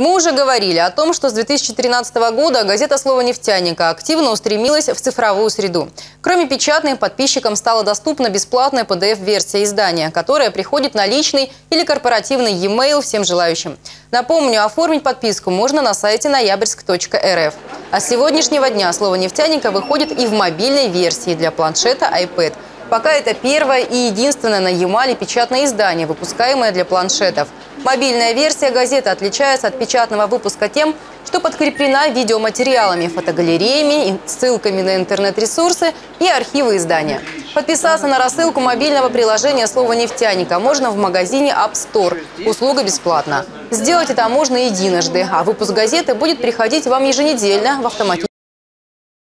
Мы уже говорили о том, что с 2013 года газета «Слово нефтяника» активно устремилась в цифровую среду. Кроме печатной, подписчикам стала доступна бесплатная PDF-версия издания, которая приходит на личный или корпоративный e-mail всем желающим. Напомню, оформить подписку можно на сайте ноябрьск.рф. А с сегодняшнего дня «Слово нефтяника» выходит и в мобильной версии для планшета iPad. Пока это первое и единственное на Ямале печатное издание, выпускаемое для планшетов – Мобильная версия газеты отличается от печатного выпуска тем, что подкреплена видеоматериалами, фотогалереями, ссылками на интернет-ресурсы и архивы издания. Подписаться на рассылку мобильного приложения «Слово нефтяника» можно в магазине App Store. Услуга бесплатна. Сделать это можно единожды, а выпуск газеты будет приходить вам еженедельно в автоматическом